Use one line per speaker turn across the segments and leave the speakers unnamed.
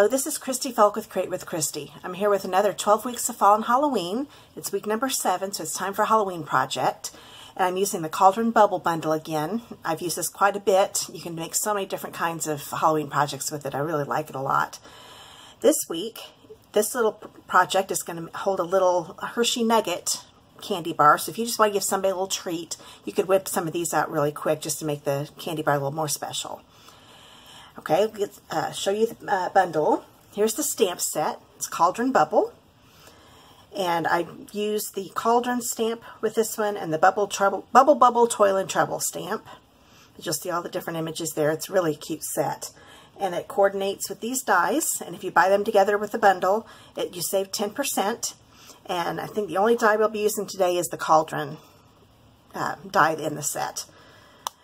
Hello, this is Christy Fulk with Create with Christy. I'm here with another 12 weeks of fall and Halloween. It's week number seven, so it's time for Halloween project. And I'm using the Cauldron Bubble Bundle again. I've used this quite a bit. You can make so many different kinds of Halloween projects with it. I really like it a lot. This week, this little project is going to hold a little Hershey Nugget candy bar. So if you just want to give somebody a little treat, you could whip some of these out really quick just to make the candy bar a little more special. Okay, let's uh, show you the uh, bundle. Here's the stamp set. It's Cauldron Bubble. And I use the Cauldron stamp with this one and the Bubble Trouble, Bubble Bubble Toil and Trouble stamp. You'll see all the different images there. It's really cute set. And it coordinates with these dies. And if you buy them together with the bundle, it, you save 10%. And I think the only die we'll be using today is the Cauldron uh, die in the set.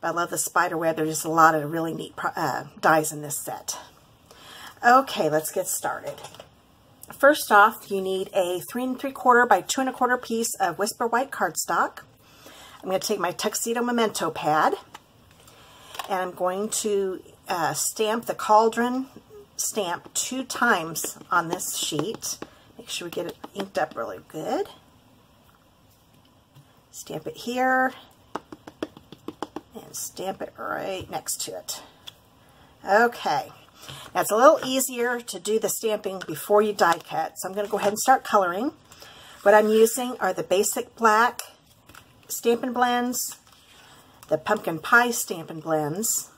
But I love the spider web. There's just a lot of really neat uh, dies in this set. Okay, let's get started. First off, you need a three and three quarter by two and a quarter piece of Whisper White cardstock. I'm going to take my Tuxedo Memento pad and I'm going to uh, stamp the cauldron stamp two times on this sheet. Make sure we get it inked up really good. Stamp it here and stamp it right next to it. Okay. Now it's a little easier to do the stamping before you die cut, so I'm going to go ahead and start coloring. What I'm using are the basic black Stampin' Blends, the Pumpkin Pie Stampin' Blends,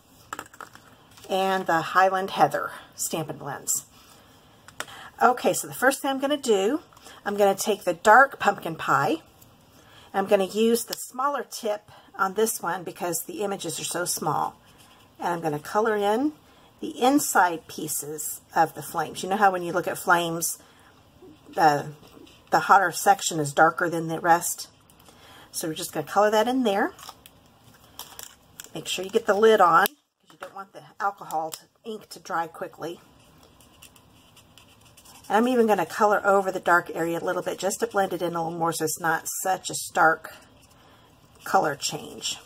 and the Highland Heather Stampin' Blends. Okay, so the first thing I'm going to do, I'm going to take the dark pumpkin pie. I'm going to use the smaller tip on this one because the images are so small. And I'm going to color in the inside pieces of the flames. You know how when you look at flames, the, the hotter section is darker than the rest? So we're just going to color that in there. Make sure you get the lid on because you don't want the alcohol to, ink to dry quickly. And I'm even going to color over the dark area a little bit just to blend it in a little more so it's not such a stark color change.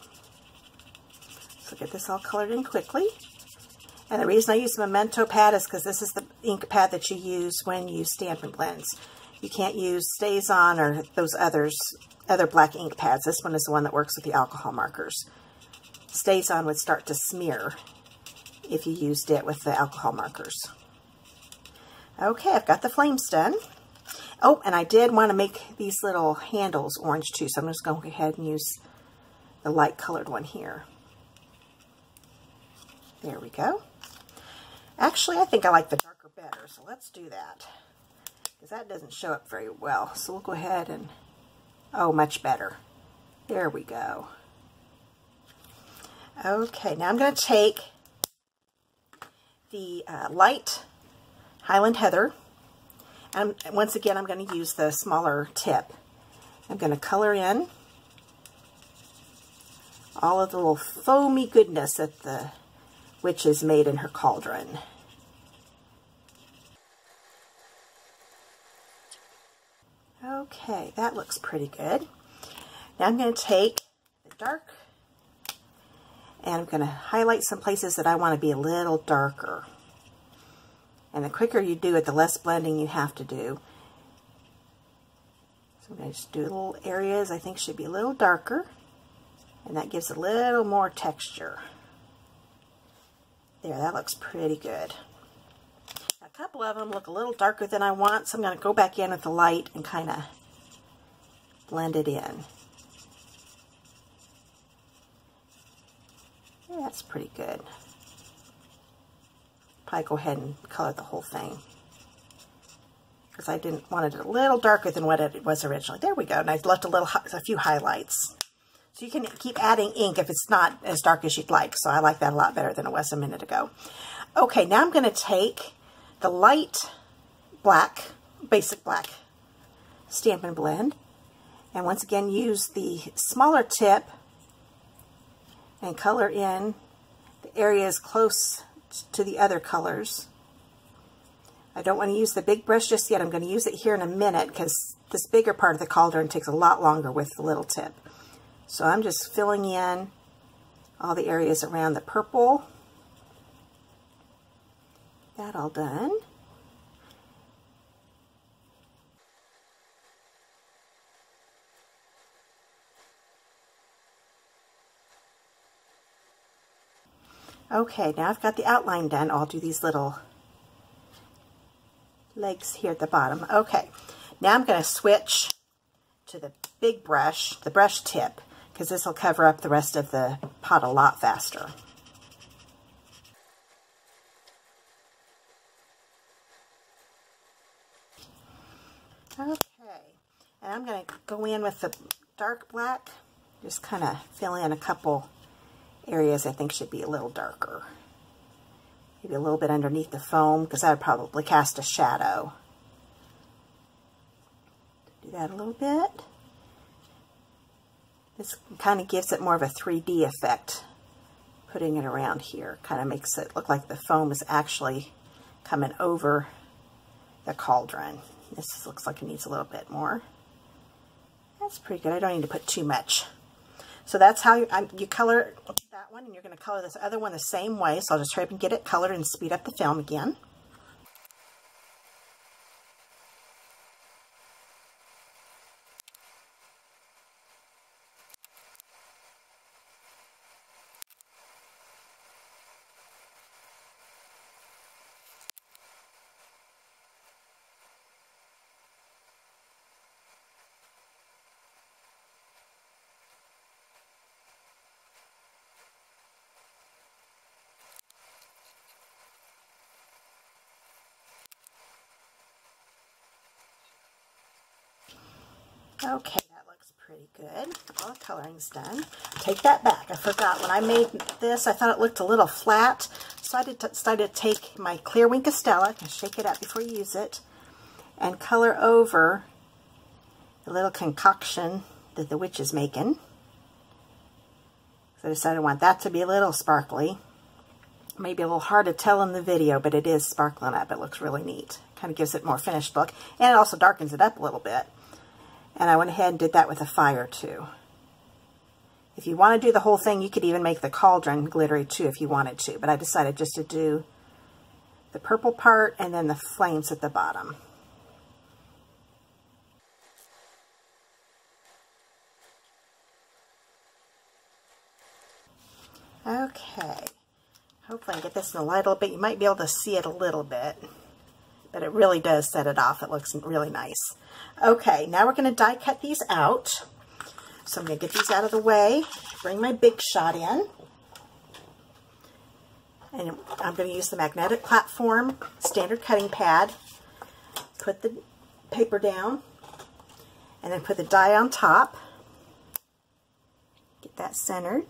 So get this all colored in quickly. And the reason I use Memento pad is because this is the ink pad that you use when you stamp and Blends. You can't use Stays On or those others, other black ink pads. This one is the one that works with the alcohol markers. Stays On would start to smear if you used it with the alcohol markers. Okay, I've got the flames done. Oh, and I did want to make these little handles orange too, so I'm just going to go ahead and use the light colored one here. There we go. Actually, I think I like the darker better, so let's do that. Because that doesn't show up very well. So we'll go ahead and, oh, much better. There we go. Okay, now I'm going to take the uh, light Highland Heather and once again, I'm going to use the smaller tip. I'm going to color in all of the little foamy goodness that the witch has made in her cauldron. Okay, that looks pretty good. Now I'm going to take the dark and I'm going to highlight some places that I want to be a little darker. And the quicker you do it, the less blending you have to do. So I'm going to just do little areas I think should be a little darker. And that gives a little more texture. There, that looks pretty good. A couple of them look a little darker than I want, so I'm going to go back in with the light and kind of blend it in. Yeah, that's pretty good probably go ahead and color the whole thing. Because I didn't want it a little darker than what it was originally. There we go. And I've left a little, a few highlights. So you can keep adding ink if it's not as dark as you'd like. So I like that a lot better than it was a minute ago. Okay, now I'm going to take the light black, basic black Stampin' Blend. And once again, use the smaller tip and color in the areas close to the other colors. I don't want to use the big brush just yet. I'm going to use it here in a minute because this bigger part of the cauldron takes a lot longer with the little tip. So I'm just filling in all the areas around the purple. That all done. Okay, now I've got the outline done. I'll do these little legs here at the bottom. Okay, now I'm going to switch to the big brush, the brush tip, because this will cover up the rest of the pot a lot faster. Okay, and I'm going to go in with the dark black, just kind of fill in a couple areas I think should be a little darker. Maybe a little bit underneath the foam because that would probably cast a shadow. Do that a little bit. This kind of gives it more of a 3D effect. Putting it around here kind of makes it look like the foam is actually coming over the cauldron. This looks like it needs a little bit more. That's pretty good. I don't need to put too much. So that's how you, you color that one, and you're going to color this other one the same way. So I'll just up and get it colored and speed up the film again. Okay, that looks pretty good. All the coloring's done. Take that back. I forgot. When I made this, I thought it looked a little flat. So I decided to take my clear Wink of Stella and shake it up before you use it and color over the little concoction that the witch is making. So I decided I want that to be a little sparkly. Maybe a little hard to tell in the video, but it is sparkling up. It looks really neat. Kind of gives it more finished look. And it also darkens it up a little bit. And I went ahead and did that with a fire too. If you want to do the whole thing, you could even make the cauldron glittery too if you wanted to. But I decided just to do the purple part and then the flames at the bottom. Okay. Hopefully I get this in the light a little bit. You might be able to see it a little bit. But it really does set it off. It looks really nice. Okay, now we're going to die cut these out. So I'm going to get these out of the way, bring my big shot in. And I'm going to use the magnetic platform standard cutting pad. Put the paper down and then put the die on top. Get that centered.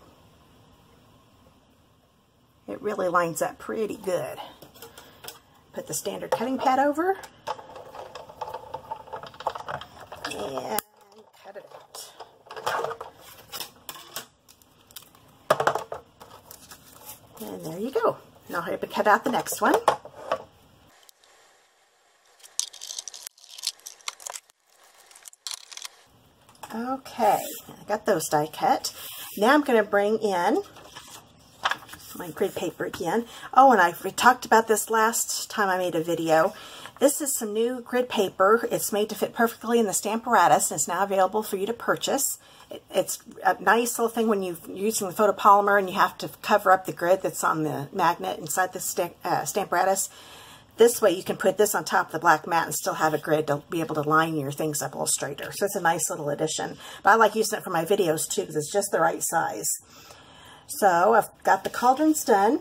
It really lines up pretty good. Put the standard cutting pad over and cut it out. And there you go. Now hurry up to cut out the next one. Okay, I got those die cut. Now I'm going to bring in my grid paper again. Oh, and I talked about this last time I made a video. This is some new grid paper. It's made to fit perfectly in the Stamparatus and it's now available for you to purchase. it's a nice little thing when you're using the photopolymer and you have to cover up the grid that's on the magnet inside the stamp, uh, Stamparatus. This way you can put this on top of the black mat and still have a grid to be able to line your things up a little straighter. So it's a nice little addition. But I like using it for my videos too because it's just the right size. So I've got the cauldrons done.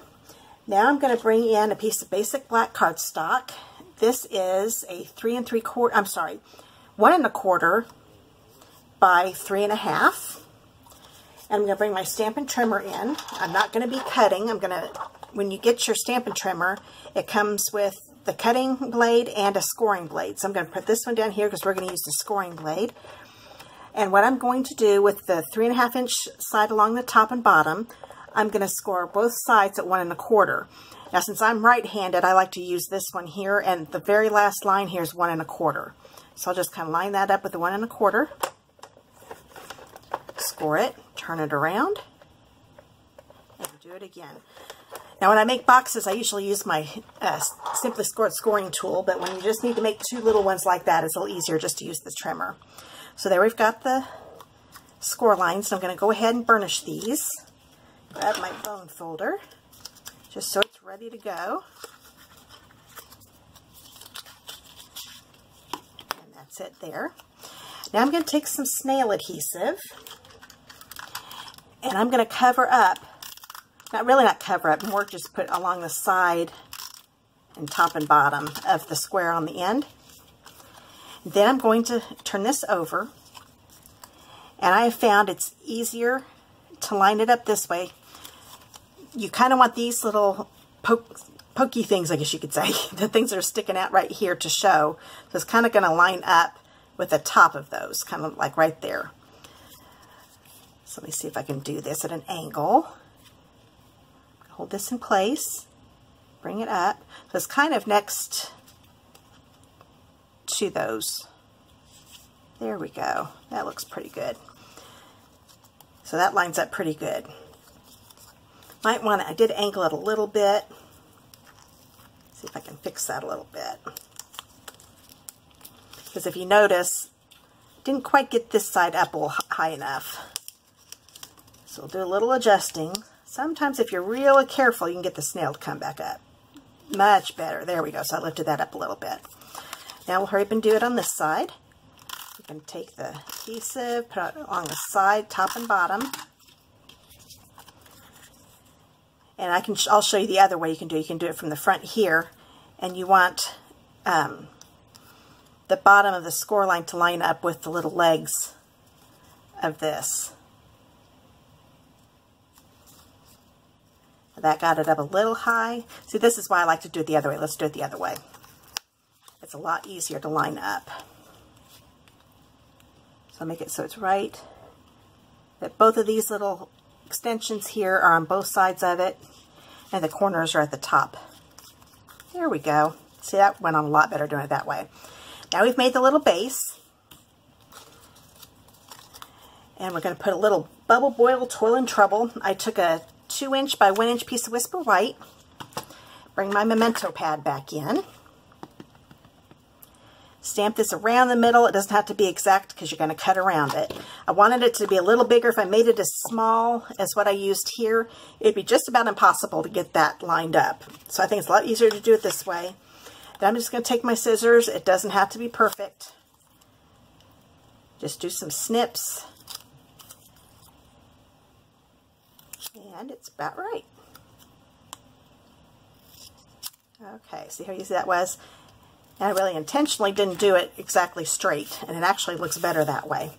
Now I'm going to bring in a piece of basic black cardstock this is a three and three quarter, I'm sorry, one and a quarter by three and a half. And I'm going to bring my Stampin' Trimmer in. I'm not going to be cutting. I'm going to, when you get your Stampin' Trimmer, it comes with the cutting blade and a scoring blade. So I'm going to put this one down here because we're going to use the scoring blade. And what I'm going to do with the three and a half inch side along the top and bottom, I'm going to score both sides at one and a quarter. Now, since I'm right-handed, I like to use this one here, and the very last line here is one and a quarter. So I'll just kind of line that up with the one and a quarter, score it, turn it around, and do it again. Now, when I make boxes, I usually use my uh, Simply Scored scoring tool, but when you just need to make two little ones like that, it's a little easier just to use the trimmer. So there we've got the score lines. So I'm going to go ahead and burnish these. Grab my bone folder just so it's ready to go. And that's it there. Now I'm going to take some snail adhesive and I'm going to cover up, not really not cover up, more just put along the side and top and bottom of the square on the end. Then I'm going to turn this over and I have found it's easier to line it up this way. You kind of want these little poke, pokey things, I guess you could say, the things that are sticking out right here to show. So it's kind of going to line up with the top of those, kind of like right there. So let me see if I can do this at an angle. Hold this in place, bring it up. So it's kind of next to those. There we go. That looks pretty good. So that lines up pretty good. Might want to, I did angle it a little bit. See if I can fix that a little bit. Because if you notice, didn't quite get this side up high enough. So we'll do a little adjusting. Sometimes if you're really careful, you can get the snail to come back up. Much better. There we go. So I lifted that up a little bit. Now we'll hurry up and do it on this side. You can take the adhesive, put it along the side, top and bottom. And I can, I'll show you the other way you can do it. You can do it from the front here, and you want um, the bottom of the score line to line up with the little legs of this. That got it up a little high. See, this is why I like to do it the other way. Let's do it the other way. It's a lot easier to line up. So I'll make it so it's right. That both of these little extensions here are on both sides of it, and the corners are at the top. There we go. See, that went on a lot better doing it that way. Now we've made the little base. And we're going to put a little Bubble Boil Toil and Trouble. I took a 2 inch by 1 inch piece of Whisper White. Bring my memento pad back in. Stamp this around the middle. It doesn't have to be exact because you're going to cut around it. I wanted it to be a little bigger. If I made it as small as what I used here, it'd be just about impossible to get that lined up. So I think it's a lot easier to do it this way. Then I'm just going to take my scissors. It doesn't have to be perfect. Just do some snips. And it's about right. Okay, see how easy that was? And I really intentionally didn't do it exactly straight, and it actually looks better that way.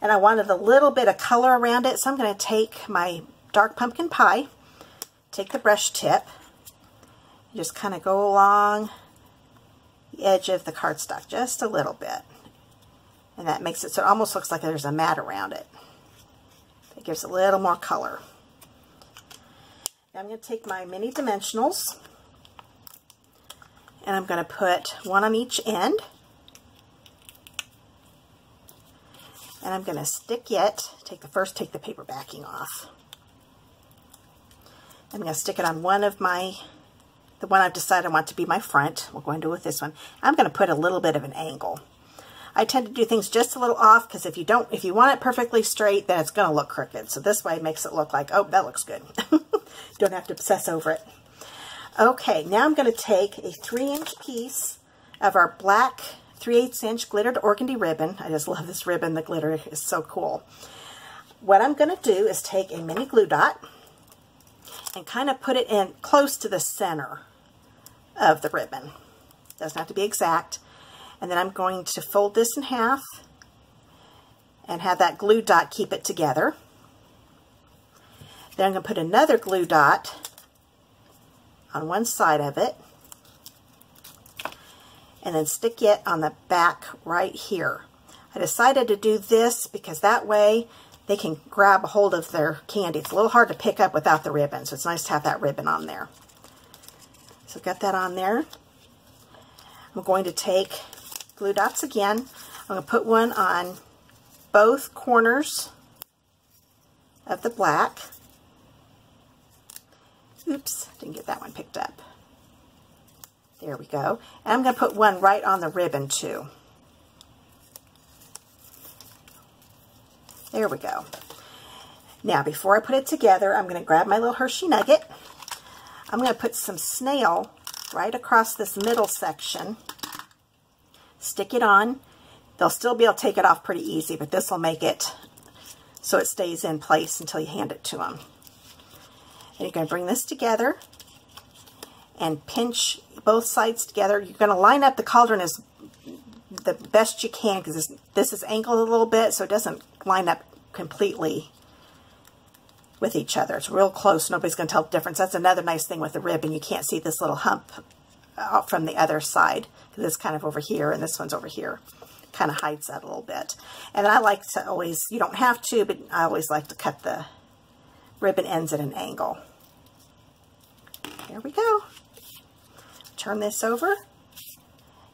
And I wanted a little bit of color around it, so I'm going to take my dark pumpkin pie, take the brush tip, just kind of go along the edge of the cardstock just a little bit. And that makes it so it almost looks like there's a mat around it. It gives a little more color. Now I'm going to take my mini dimensionals and I'm going to put one on each end. And I'm going to stick it, take the first, take the paper backing off. I'm going to stick it on one of my, the one I've decided I want to be my front. We're going to do with this one. I'm going to put a little bit of an angle. I tend to do things just a little off because if you don't, if you want it perfectly straight, then it's going to look crooked. So this way makes it look like, oh, that looks good. don't have to obsess over it. Okay, now I'm going to take a 3-inch piece of our black 3 8 inch glittered organdy ribbon. I just love this ribbon. The glitter is so cool. What I'm going to do is take a mini glue dot and kind of put it in close to the center of the ribbon. Doesn't have to be exact. And then I'm going to fold this in half and have that glue dot keep it together. Then I'm going to put another glue dot on one side of it and then stick it on the back right here. I decided to do this because that way they can grab a hold of their candy. It's a little hard to pick up without the ribbon, so it's nice to have that ribbon on there. So got that on there. I'm going to take glue dots again. I'm going to put one on both corners of the black. Oops, didn't get that one picked up. There we go. And I'm going to put one right on the ribbon too. There we go. Now, before I put it together, I'm going to grab my little Hershey Nugget. I'm going to put some snail right across this middle section. Stick it on. They'll still be able to take it off pretty easy, but this will make it so it stays in place until you hand it to them. And you're going to bring this together and pinch both sides together. You're going to line up the cauldron as the best you can because this, this is angled a little bit so it doesn't line up completely with each other. It's real close. Nobody's going to tell the difference. That's another nice thing with the ribbon. You can't see this little hump out from the other side because it's kind of over here and this one's over here. Kind of hides that a little bit. And I like to always, you don't have to, but I always like to cut the ribbon ends at an angle. There we go. Turn this over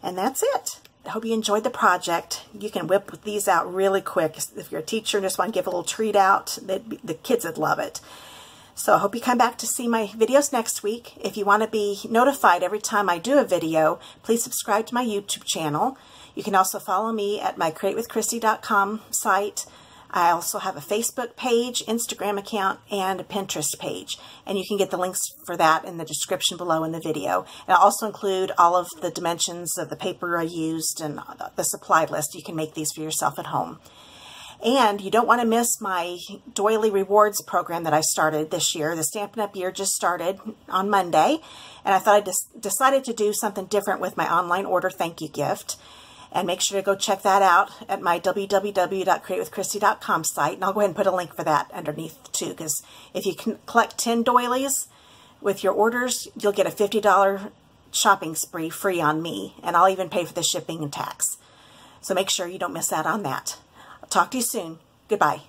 and that's it. I hope you enjoyed the project. You can whip these out really quick. If you're a teacher and just want to give a little treat out, the kids would love it. So I hope you come back to see my videos next week. If you want to be notified every time I do a video, please subscribe to my YouTube channel. You can also follow me at my createwithchristy.com site. I also have a Facebook page, Instagram account, and a Pinterest page. And you can get the links for that in the description below in the video. And I'll also include all of the dimensions of the paper I used and the supply list. You can make these for yourself at home. And you don't want to miss my Doily Rewards program that I started this year. The Stampin' Up! year just started on Monday. And I thought I decided to do something different with my online order thank you gift. And make sure to go check that out at my www.createwithchristy.com site. And I'll go ahead and put a link for that underneath too, because if you can collect 10 doilies with your orders, you'll get a $50 shopping spree free on me. And I'll even pay for the shipping and tax. So make sure you don't miss out on that. I'll talk to you soon. Goodbye.